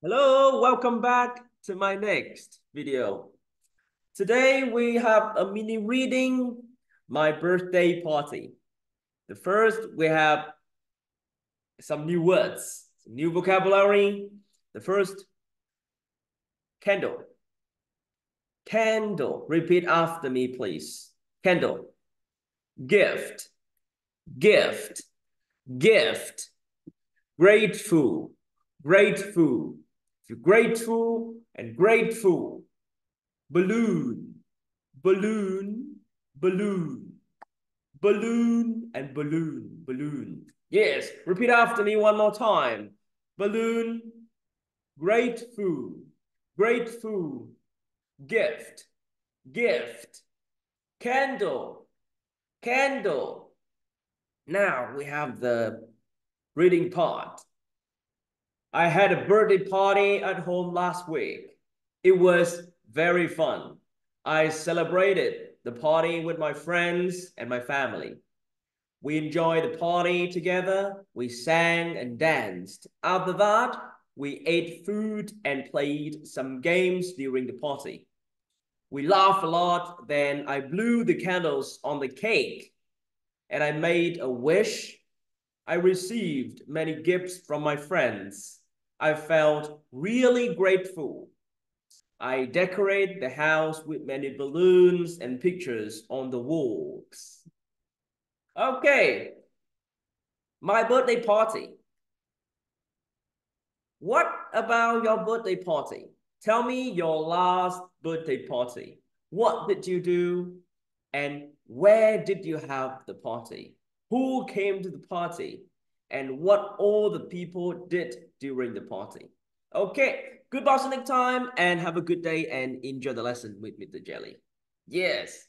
Hello, welcome back to my next video. Today we have a mini reading, my birthday party. The first, we have some new words, some new vocabulary. The first, candle. Candle, repeat after me, please. Candle. Gift, gift, gift. Grateful, grateful grateful and grateful. Balloon, balloon, balloon, balloon and balloon, balloon. Yes, repeat after me one more time. Balloon, grateful, grateful, gift, gift, candle, candle. Now we have the reading part. I had a birthday party at home last week. It was very fun. I celebrated the party with my friends and my family. We enjoyed the party together. We sang and danced. After that, we ate food and played some games during the party. We laughed a lot. Then I blew the candles on the cake and I made a wish. I received many gifts from my friends. I felt really grateful. I decorate the house with many balloons and pictures on the walls. Okay, my birthday party. What about your birthday party? Tell me your last birthday party. What did you do? And where did you have the party? Who came to the party? And what all the people did during the party. Okay, goodbye till next time and have a good day and enjoy the lesson with Mr. Jelly. Yes.